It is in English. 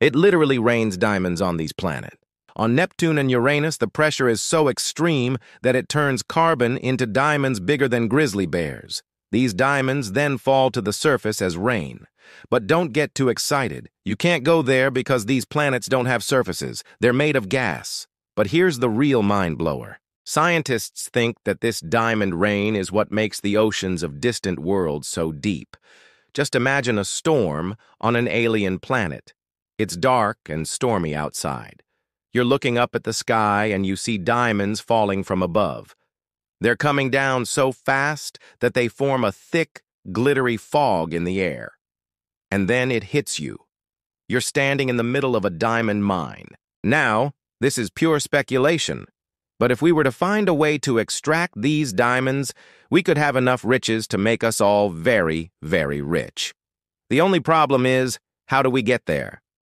It literally rains diamonds on these planets. On Neptune and Uranus, the pressure is so extreme that it turns carbon into diamonds bigger than grizzly bears. These diamonds then fall to the surface as rain. But don't get too excited. You can't go there because these planets don't have surfaces. They're made of gas. But here's the real mind blower. Scientists think that this diamond rain is what makes the oceans of distant worlds so deep. Just imagine a storm on an alien planet. It's dark and stormy outside. You're looking up at the sky and you see diamonds falling from above. They're coming down so fast that they form a thick, glittery fog in the air. And then it hits you. You're standing in the middle of a diamond mine. Now, this is pure speculation. But if we were to find a way to extract these diamonds, we could have enough riches to make us all very, very rich. The only problem is, how do we get there?